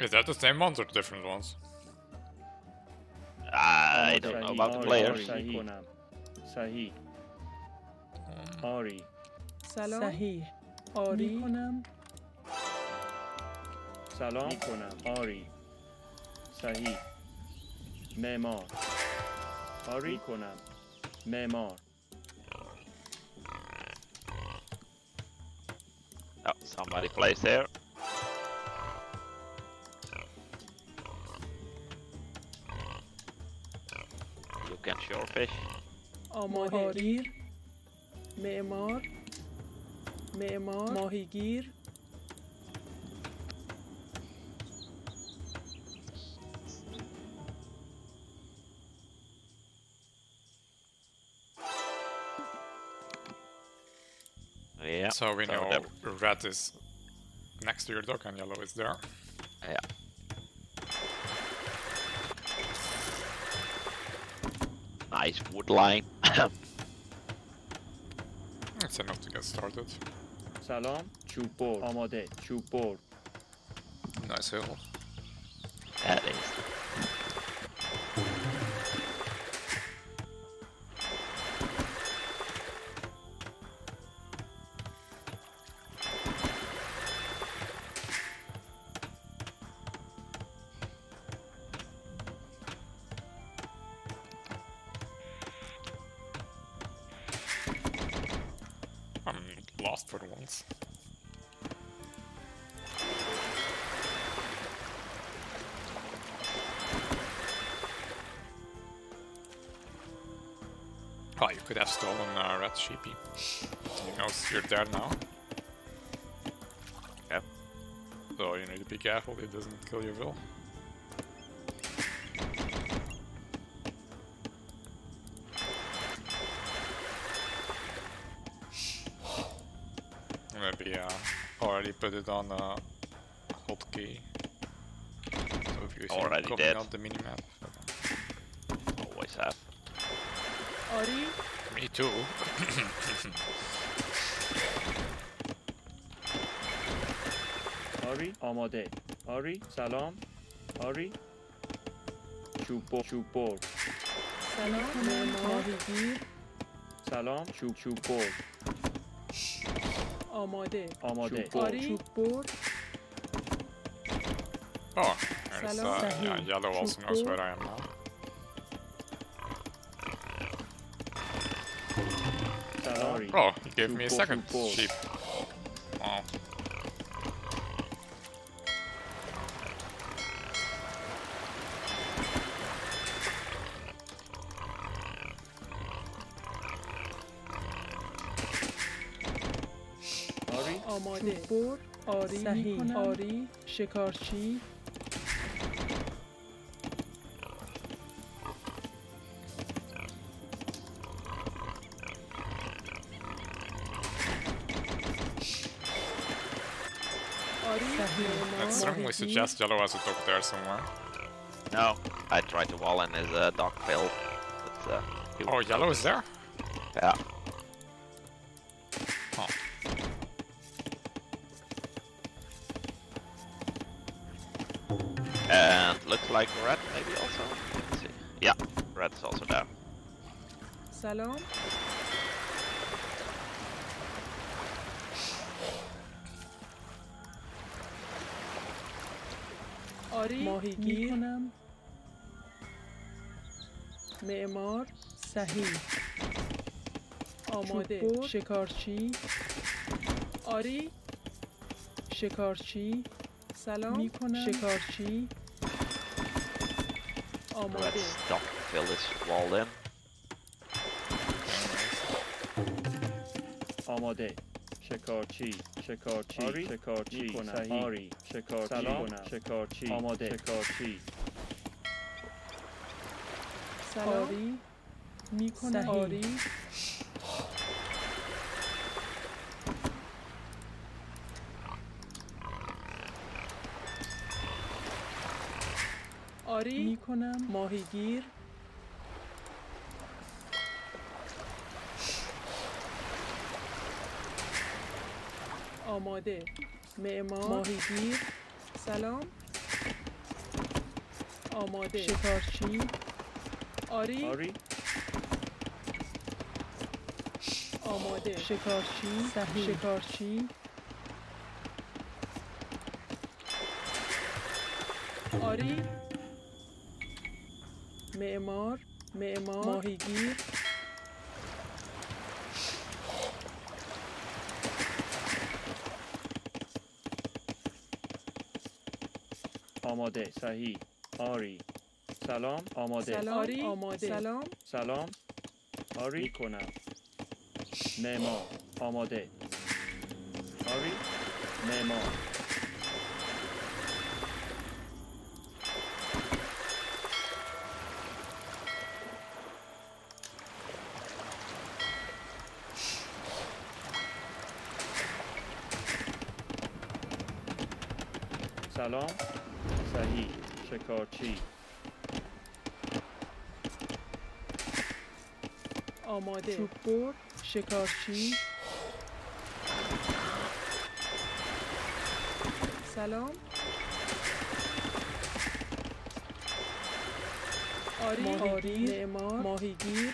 Is that the same ones or different ones? I don't know about the players. Sahi. Ori. Salon. Sahi. Ori. Hmm. Nikonam. Salon. Nikonam. Ori. Sahi. Memor. Ori. Nikonam. Memor. Oh, somebody plays there. fish. Oh, yeah. So we so know that... red is next to your dock and yellow is there. Yeah. nice wood line. That's enough to get started. Salam, Chupor, Amade, Chupor. Nice hill. That is Oh, you could have stolen uh, Red Sheepy. You know, you're there now. Yep. So you need to be careful it doesn't kill your will. Maybe uh, already put it on a uh, hotkey. So if you see already coming dead. on the minimap. Ori? Me too. Ori, آماده. Ori, سلام. Ori. چوبور. چوبور. سلام. ماهیگیر. سلام. چوب چوبور. آماده. آماده. چوبور. چوبور. Oh, there's uh, yeah, yellow also knows where I am now. Oh, he gave me a second sheep. Wow. آماده بور آری would strongly suggest Yellow has a dock there somewhere. No, I tried to wall in his uh, dock failed. But, uh, oh, Yellow is there? Yeah. And looks like red maybe also. Yeah, red is also there. Salon. ماهیگیر میکنم معمار صحیح آماده شکارچی آری شکارچی سلام شکارچی آماده آماده شکارچی شکارچی آری. شکارچی کنم آری شکارچی سلام. کنم شکارچی آماده شکارچی سلام آری آری آری میکنم ماهیگیر آماده معمار ماهیگیر سلام آماده شکارچی آری آری آماده شکارچی صحیح شکارچی آری معمار معمار ماهیگیر آماده صحیح آری سلام آماده سلام آری آماده سلام سلام آری کنم نما آماده آری نما سلام شکارچی آماده چوب شکارچی سلام آری آری ماهیگیر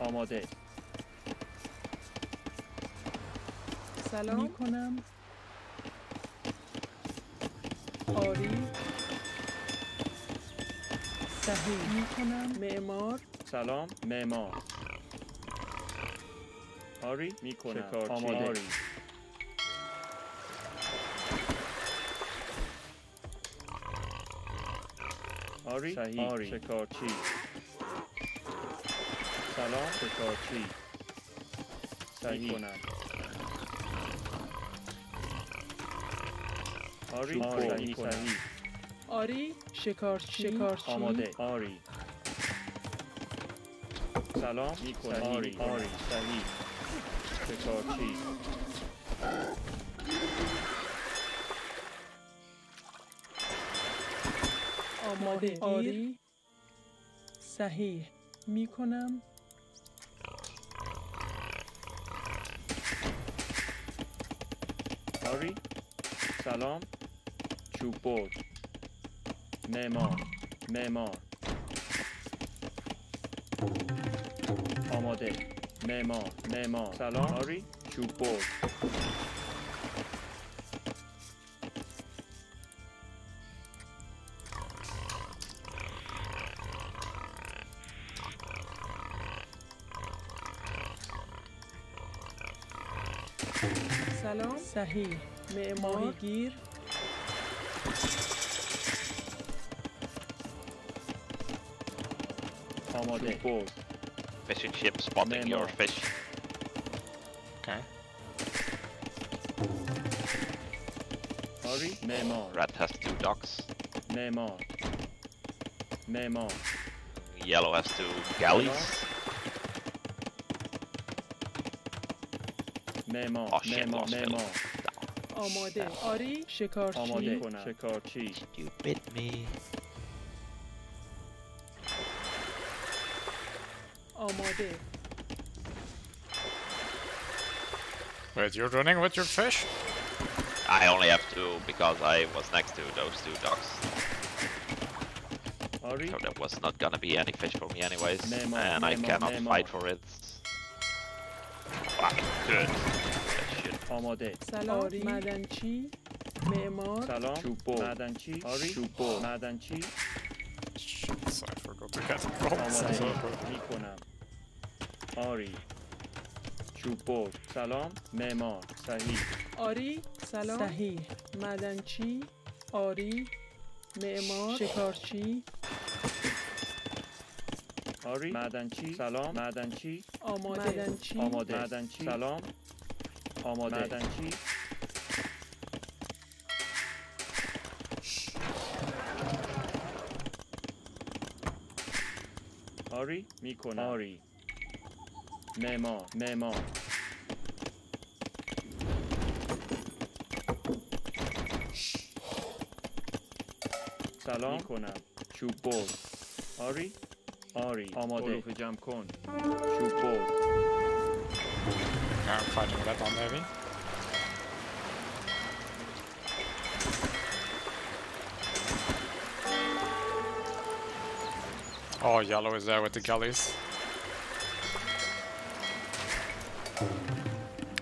آماده سلام می کنم آری صحیح می کنم معمار سلام معمار آری می کنم آماده آری. آری صحیح آری. شکارچی سلام شکارچی صحیح کنم آری آری آری شکارچی شکارچی آماده آری سلام میکنم آری آری صحیح شکارچی آماده آری صحیح میکنم آری سلام چوب بود معمار معمار آماده معمار معمار سلام آری چوب سلام صحیح معمار گیر How more day. Fishing ship spotting your fish. Okay. Sorry? Memo. Red has two docks. Memo. Memo. Yellow has two galleys. Memo. Oh shit, Memo. Memo. آماده آری شکارچی آماده کنم شکارچی You bit me آماده Wait, you're running with your fish? I only have two because I was next to those two docks. Ari? So there was not gonna be any fish for me anyways, Nemo, and Nemo, I cannot Nemo. fight for it. Fuck, good. آماده سلام مدنچی معمار سلام شوبو مدنچی آری شوبو مدنچی میکنم آری شوبو سلام معمار صحیح آری سلام صحیح مدنچی آری معمار شکارچی آری مدنچی سلام مدنچی آماده مدنچی آماده مدنچی سلام آماده چی؟ آری کنم آری معمار معمار سلام کنم چوب بول آری آری آماده جمع کن چوب بول fighting maybe. Oh, yellow is there with the galleys.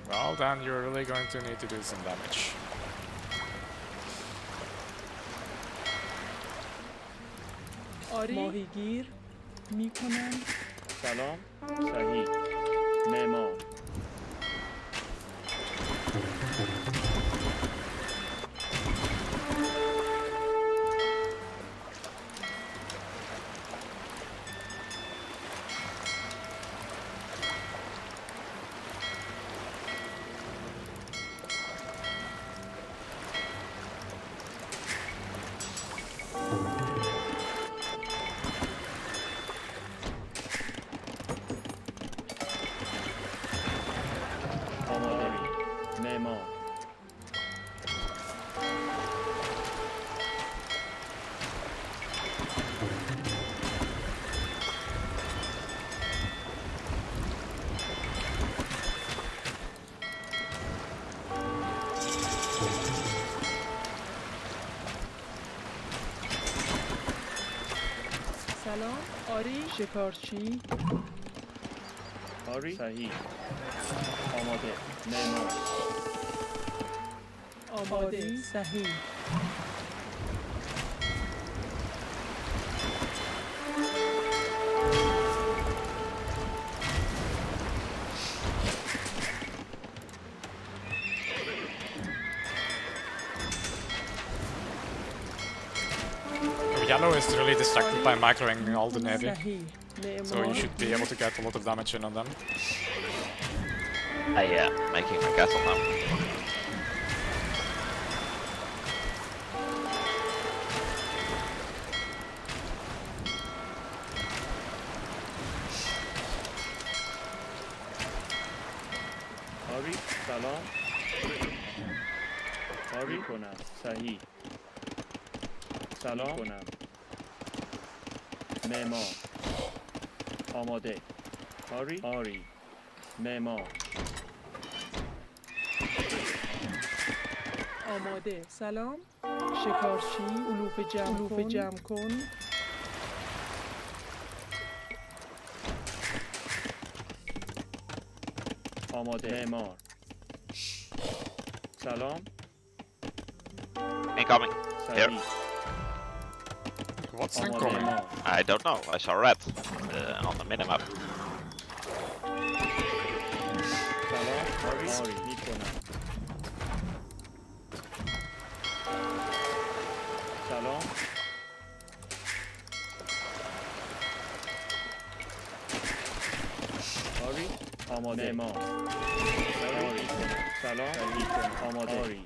Well, then you're really going to need to do some damage. ماهیگیر میکنم سلام معمار شکارچی آری صحیح آماده نه آماده صحیح yellow is really distracted by microing all the navy. So you should be able to get a lot of damage in on them. I am uh, making my castle now. آبی سلام آبی کنم صحیح سلام کنم معمار آماده کاری آری معمار آماده سلام شکارچی علوف جمع, علوف جمع کن آماده معمار سلام incoming. Here. What's on coming? I don't know. I saw red uh, on the minimap. Salon. Ori. Amade. Memo. Salon. Salon. Amade.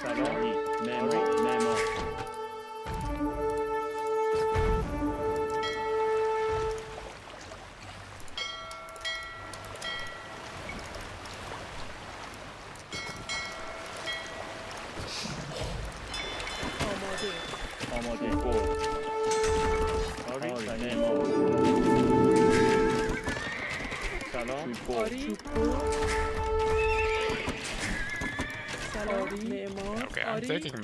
so I don't eat.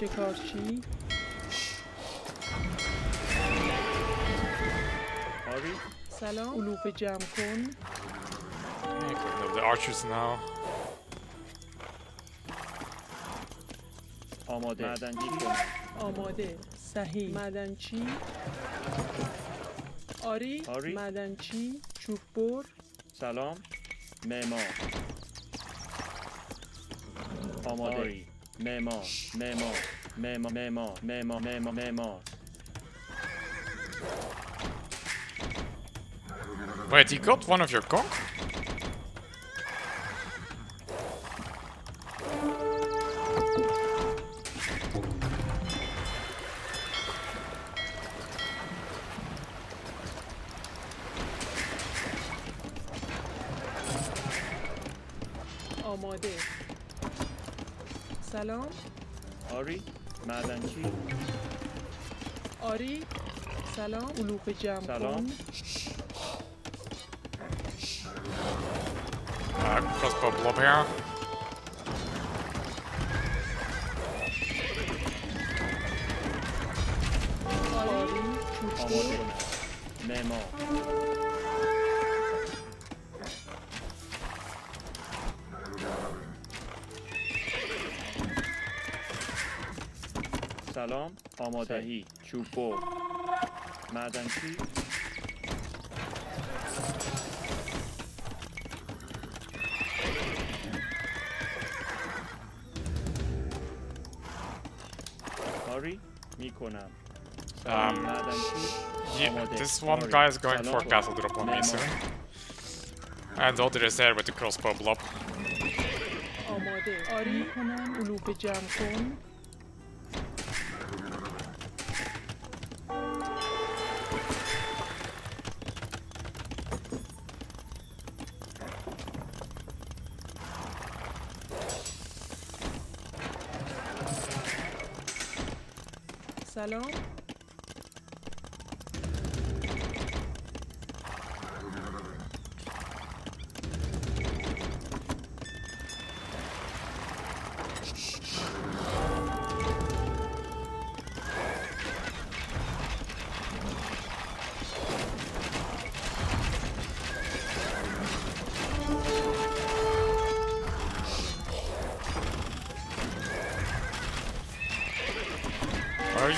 شکارچی سلام اولوپ جمع کن the archers now. آماده معدنچی آماده صحیح معدنچی آری, آری. چوب بر سلام معمار آماده آری. Memo, memo, memo, memo, memo, memo, memo. Wait, he got one of your conch? کاپو جمع سلام سلام آمادهی چوپو Madenci. Sorry, Mikona. Um, yeah, this one guy is going for castle drop on me soon. And the other is there with the crossbow blob. pantalón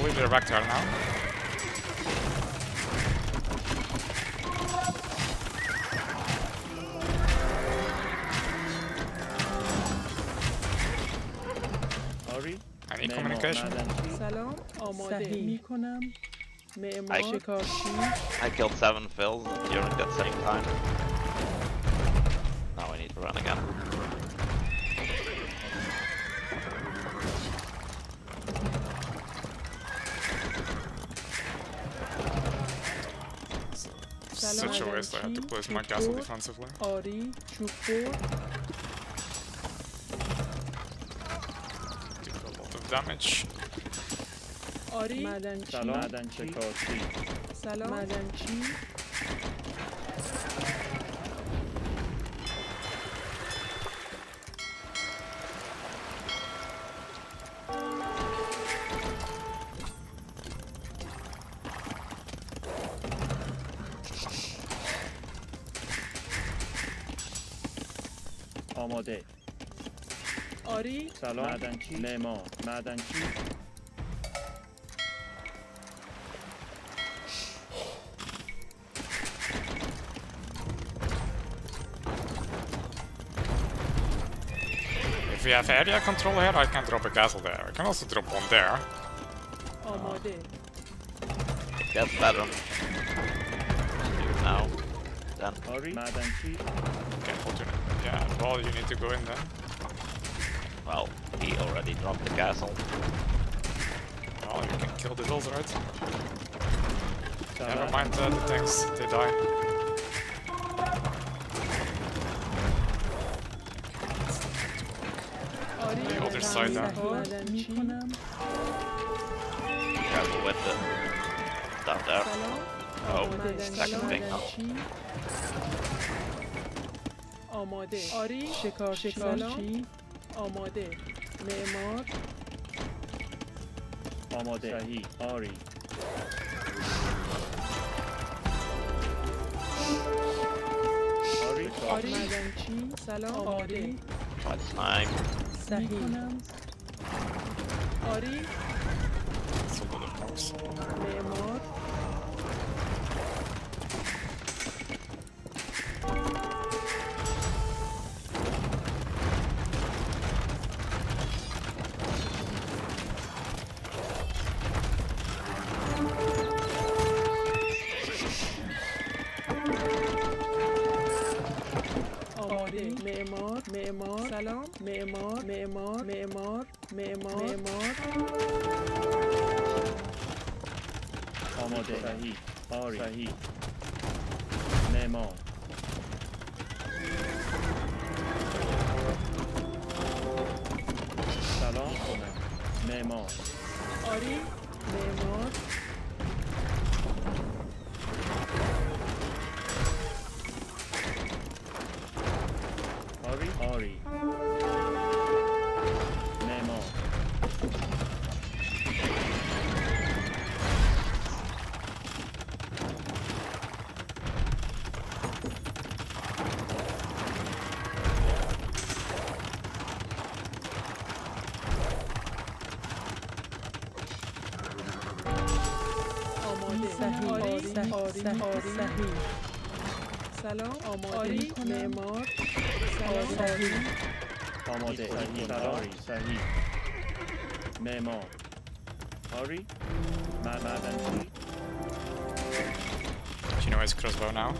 believe they're Rectar now. Any communication? سلام I killed seven fills during that same time. Where's my castle defensively? Ori, Chupo. Did a lot of damage. Ori, Madanchi. Salam, Madanchi. Salam, Madanchi. State. Ari. Salon. Madanchi. Le If we have area control here, I can drop a castle there. I can also drop one there. Oh my That's better. Now. then. Hurry. Okay, yeah, well, you need to go in there. Well, he already dropped the castle. Well, you can kill the hills, right? Never mind uh, the tanks, they die. Oh, the other side uh. oh, now. Careful with the... down there. Oh, oh second thing. آماده آری شکار شکارچی آماده معمار آماده شهی آری آری مدنچی سلام صحیح آری معمار Sorry. Sahih. صحی صحی سلام آماده معمار سلام صحی آماده سلام صحی معمار کاری معمدن Do you know his crossbow now?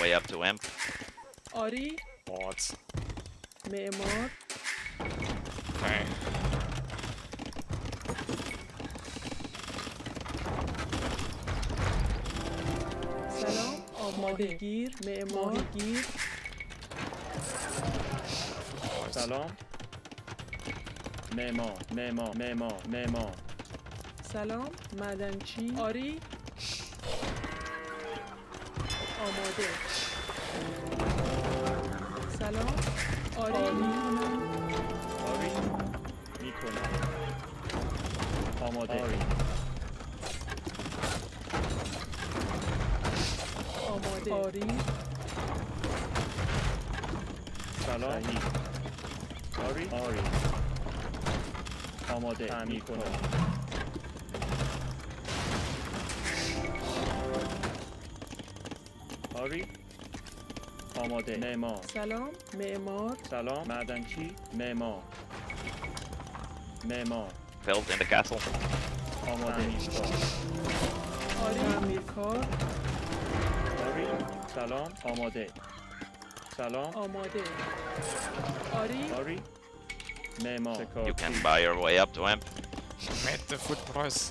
way up to him. Ori. Memor. Okay. سلام آماده گیر سلام معمار معمار معمار معمار سلام معدنچی آری آماده سلام آره میکنم میکنم آماده آماده سلام آماده می معماری آماده معمار سلام معمار سلام معدنچی معمار معمار built in the castle آماده تعمیرکار آری سلام آماده سلام آماده آری آری معمار You can buy your way up to amp At the food price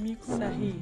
Mico na Rir.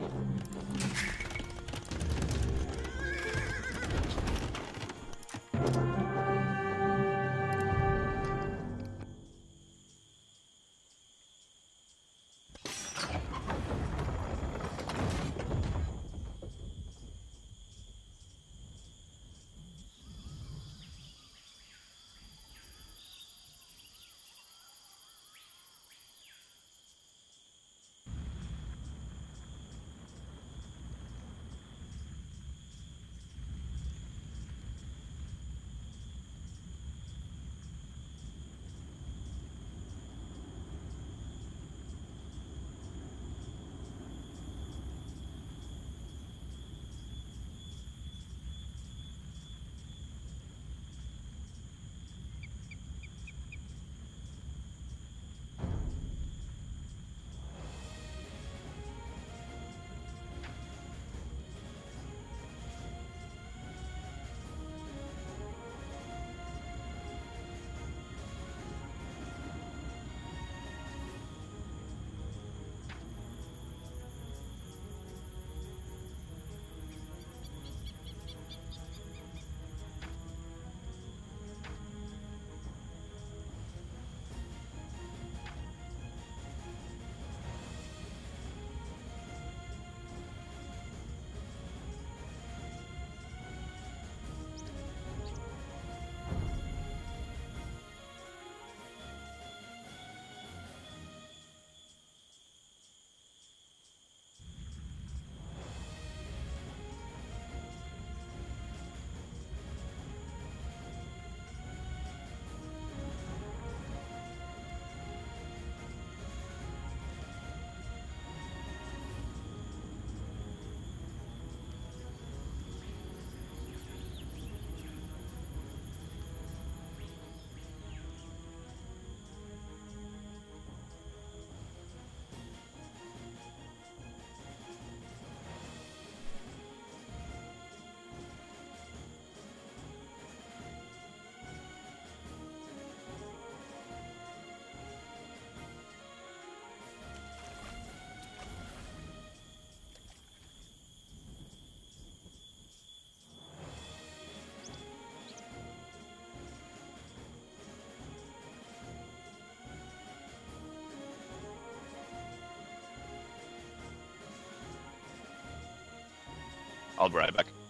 I'll be right back.